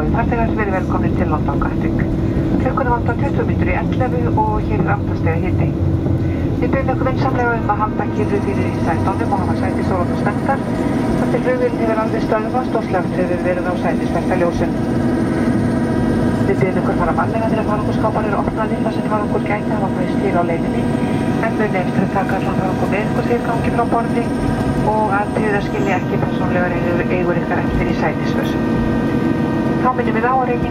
Góði fartegar, verið velkomin til London Gatwick. Klukkunum vantar 20 minnur í 11 og hér er 8 steg hitti. Við byrjum okkur vinsamlega um að halda kyrru fyrir í sætónum og hafa sæti sólum og stentar. Þar til flugvillin hefur alveg stöðvast og slögt hefur verið á sætisverta ljósun. Við byrjum okkur fara vanlega til að farangurskápar eru opnaðir þar sem farangur gæti hafa breyst til á leiðinni. En nefnst til að taka allan farangur með ykkur þegar gangi frá borði og að það skilja ekki persónlegar eigur ykkar eftir í sætisvössum. Þá minnum við á að reyningar